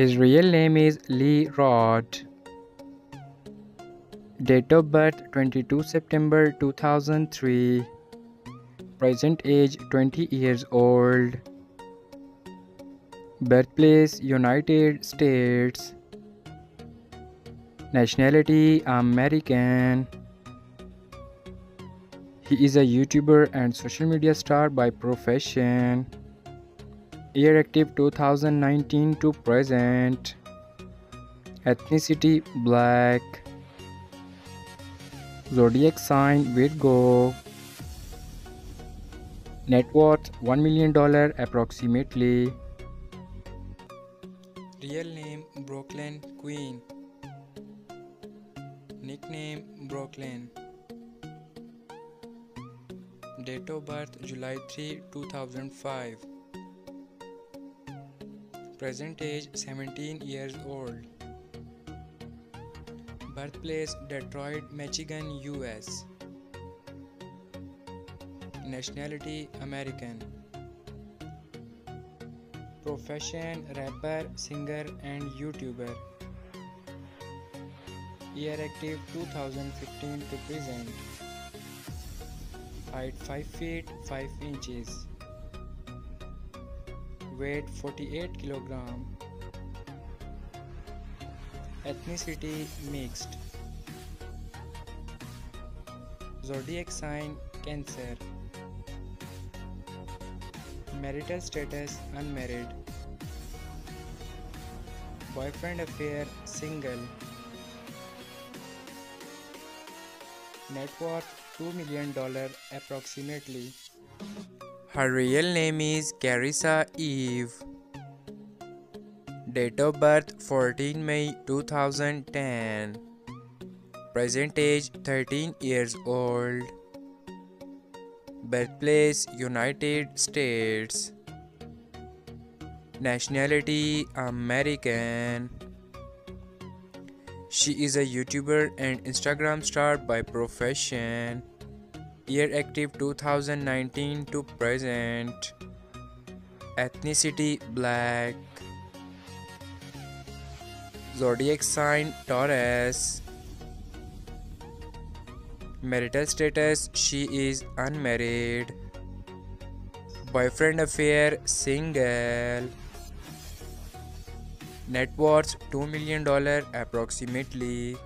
His real name is Lii Raed. Date of birth 22 September 2003. Present age 20 years old. Birthplace United States. Nationality American. He is a YouTuber and social media star by profession. Year active 2019 to present. Ethnicity black. Zodiac sign Virgo. Net worth $1 million dollar approximately. Real name Brooklyn Queen. Nickname Brooklyn. Date of birth July 3, 2005. Present age 17 years old. Birthplace Detroit, Michigan, US. Nationality American. Profession rapper, singer, and YouTuber. Year active 2015 to present. Height 5 feet 5 inches. Weight 48 kg. Ethnicity mixed. Zodiac sign Cancer. Marital status unmarried. Boyfriend affair single. Net worth $2 million approximately. Her real name is Karissa Eve. Date of birth 14 May 2010. Present age 13 years old. Birthplace United States. Nationality American. She is a YouTuber and Instagram star by profession. Year active 2019 to present. Ethnicity black. Zodiac sign Taurus. Marital status she is unmarried. Boyfriend affair single. Net worth $2 million approximately.